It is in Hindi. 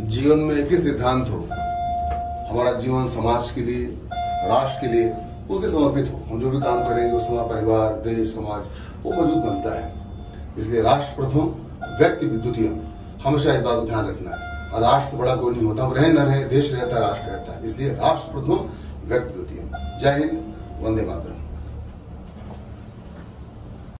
जीवन में एक ही सिद्धांत हो, हमारा जीवन समाज के लिए, राष्ट्र के लिए उनके समर्पित हो। हम जो भी काम करेंगे उस समय परिवार, देश, समाज, वो मज़बूत बनता है। इसलिए राष्ट्र प्रथम, व्यक्ति द्वितीय। हमेशा इस बात को ध्यान रखना है। और राष्ट्र से बड़ा कोई नहीं होता। हम रहे न रहे, देश रहता है, राष्ट्र रहता है। इसलिए राष्ट्र प्रथम, व्यक्ति द्वितीय। जय हिंद, वंदे मातरम।